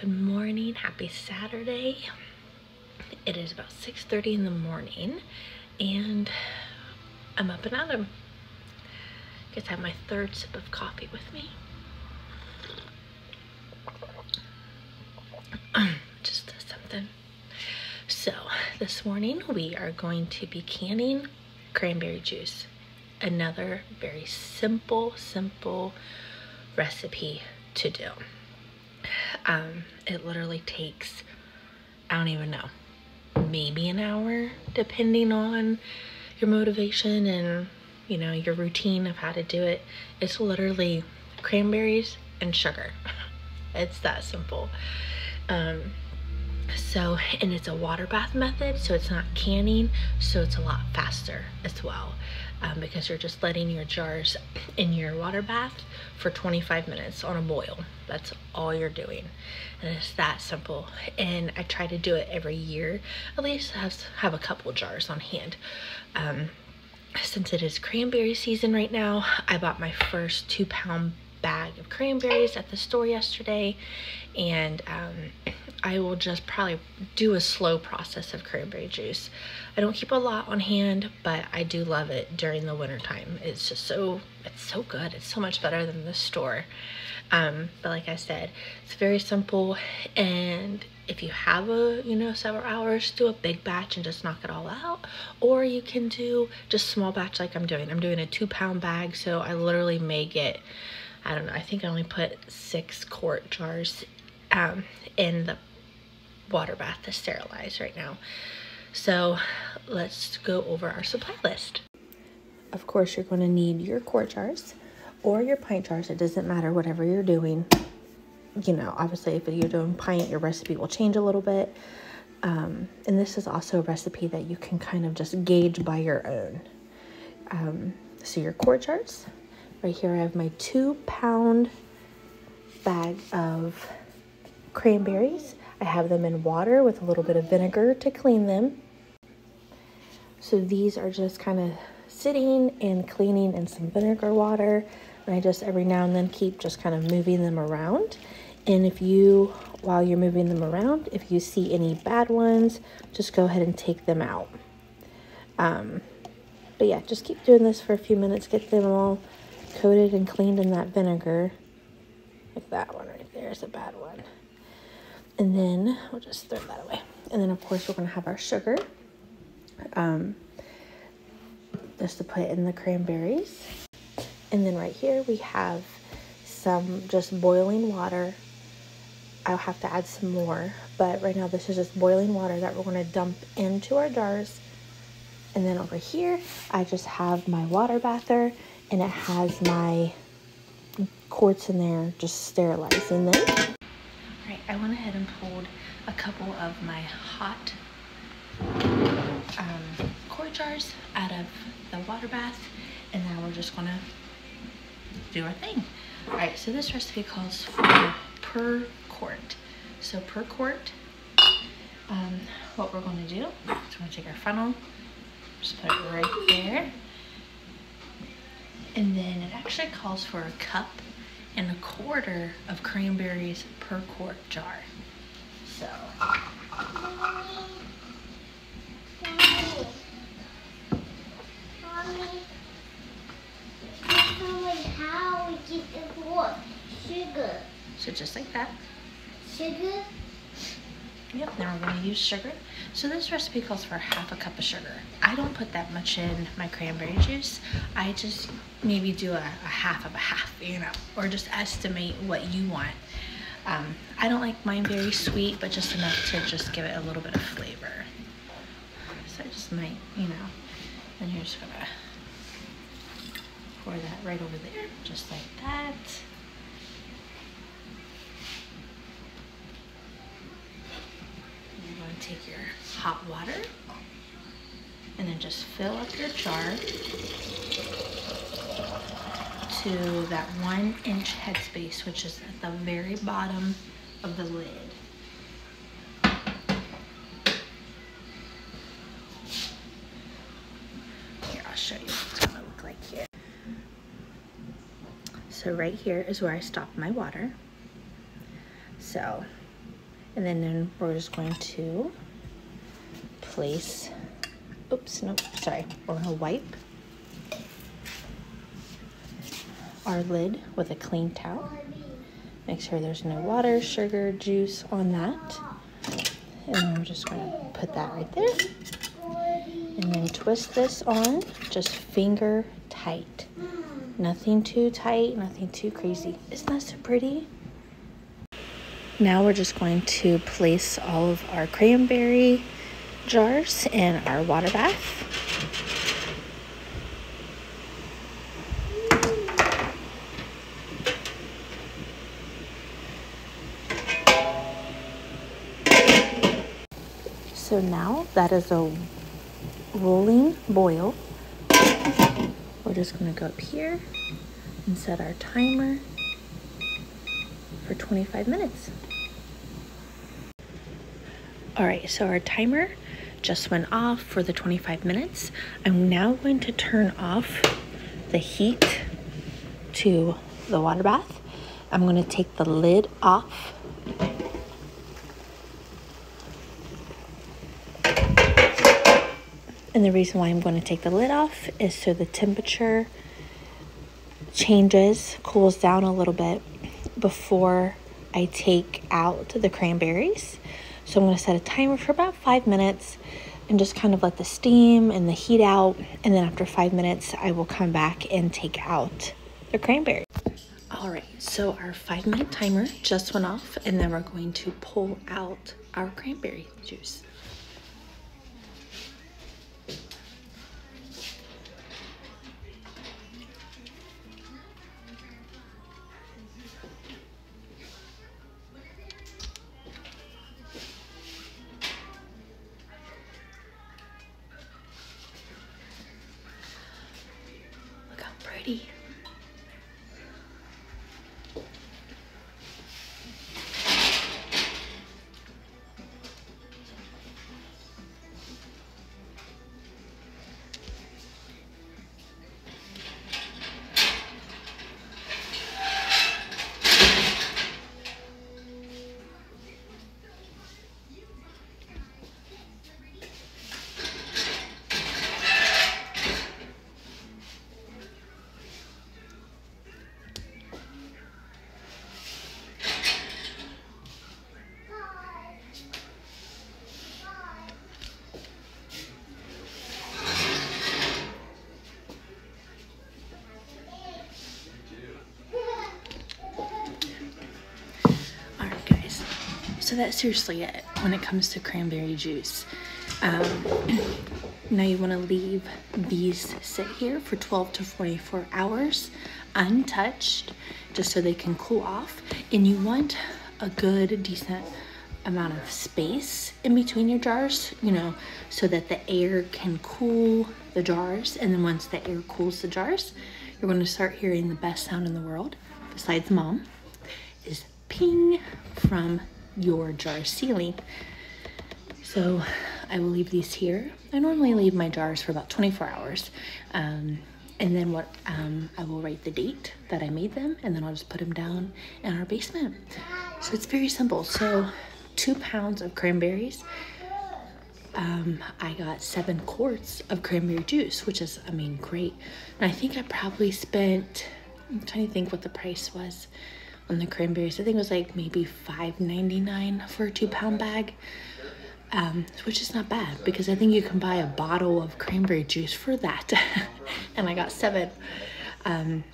Good morning, happy Saturday. It is about 6.30 in the morning and I'm up and at 'em. Guess I have my third sip of coffee with me. Just something. So this morning we are going to be canning cranberry juice. Another very simple, simple recipe to do. Um, it literally takes, I don't even know, maybe an hour, depending on your motivation and, you know, your routine of how to do it. It's literally cranberries and sugar. it's that simple. Um, so, and it's a water bath method, so it's not canning, so it's a lot faster as well um, because you're just letting your jars in your water bath for 25 minutes on a boil. That's all you're doing. And it's that simple. And I try to do it every year, at least have, have a couple jars on hand. Um, since it is cranberry season right now, I bought my first two pound bag of cranberries at the store yesterday and um, I will just probably do a slow process of cranberry juice. I don't keep a lot on hand, but I do love it during the winter time. It's just so, it's so good. It's so much better than the store. Um, but like I said, it's very simple and if you have a you know several hours do a big batch and just knock it all out or you can do just small batch like i'm doing i'm doing a two pound bag so i literally may get I don't know, I think I only put six quart jars um, in the water bath to sterilize right now. So let's go over our supply list. Of course, you're going to need your quart jars or your pint jars. It doesn't matter, whatever you're doing. You know, obviously, if you're doing pint, your recipe will change a little bit. Um, and this is also a recipe that you can kind of just gauge by your own. Um, so your quart jars, Right here I have my two pound bag of cranberries. I have them in water with a little bit of vinegar to clean them. So these are just kind of sitting and cleaning in some vinegar water. And I just every now and then keep just kind of moving them around. And if you, while you're moving them around, if you see any bad ones, just go ahead and take them out. Um, but yeah, just keep doing this for a few minutes, get them all coated and cleaned in that vinegar. Like that one right there is a bad one. And then we'll just throw that away. And then of course we're gonna have our sugar. Um, just to put in the cranberries. And then right here we have some just boiling water. I'll have to add some more, but right now this is just boiling water that we're gonna dump into our jars. And then over here, I just have my water bather and it has my quarts in there just sterilizing them. All right, I went ahead and pulled a couple of my hot um, quart jars out of the water bath and now we're just gonna do our thing. All right, so this recipe calls for per quart. So per quart, um, what we're gonna do is we're gonna take our funnel, just put it right there. And then it actually calls for a cup and a quarter of cranberries per quart jar. So. how we get the what? Sugar. So just like that. Sugar? Yep, now we're going to use sugar. So this recipe calls for half a cup of sugar. I don't put that much in my cranberry juice. I just maybe do a, a half of a half, you know, or just estimate what you want. Um, I don't like mine very sweet, but just enough to just give it a little bit of flavor. So I just might, you know, and you're just gonna pour that right over there, just like that. Take your hot water and then just fill up your jar to that one inch headspace, which is at the very bottom of the lid. Here, I'll show you what it's gonna look like here. So right here is where I stop my water. So And then, we're just going to place, oops, no, sorry. We're gonna wipe our lid with a clean towel. Make sure there's no water, sugar, juice on that. And then we're just gonna put that right there. And then twist this on, just finger tight. Nothing too tight, nothing too crazy. Isn't that so pretty? Now we're just going to place all of our cranberry jars in our water bath. So now that is a rolling boil. We're just gonna go up here and set our timer for 25 minutes. All right, so our timer just went off for the 25 minutes. I'm now going to turn off the heat to the water bath. I'm going to take the lid off. And the reason why I'm going to take the lid off is so the temperature changes, cools down a little bit before I take out the cranberries. So I'm going to set a timer for about five minutes and just kind of let the steam and the heat out. And then after five minutes, I will come back and take out the cranberry. All right, so our five minute timer just went off and then we're going to pull out our cranberry juice. So that's seriously it when it comes to cranberry juice. Um, now you want to leave these sit here for 12 to 44 hours untouched just so they can cool off. And you want a good, decent amount of space in between your jars, you know, so that the air can cool the jars. And then once the air cools the jars, you're going to start hearing the best sound in the world, besides mom, is ping from your jar sealing. So I will leave these here. I normally leave my jars for about 24 hours. Um, and then what um, I will write the date that I made them and then I'll just put them down in our basement. So it's very simple. So two pounds of cranberries. Um, I got seven quarts of cranberry juice, which is, I mean, great. And I think I probably spent, I'm trying to think what the price was on the cranberries. I think it was like maybe $5.99 for a two pound bag. Um, which is not bad because I think you can buy a bottle of cranberry juice for that. and I got seven. Um,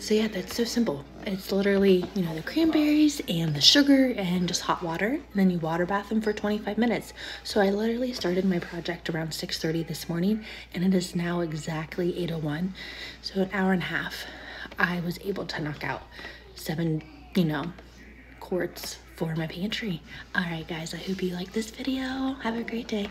so yeah, that's so simple. It's literally, you know, the cranberries and the sugar and just hot water. And then you water bath them for 25 minutes. So I literally started my project around 6.30 this morning and it is now exactly 8.01. So an hour and a half, I was able to knock out seven, you know, quarts for my pantry. All right, guys, I hope you like this video. Have a great day.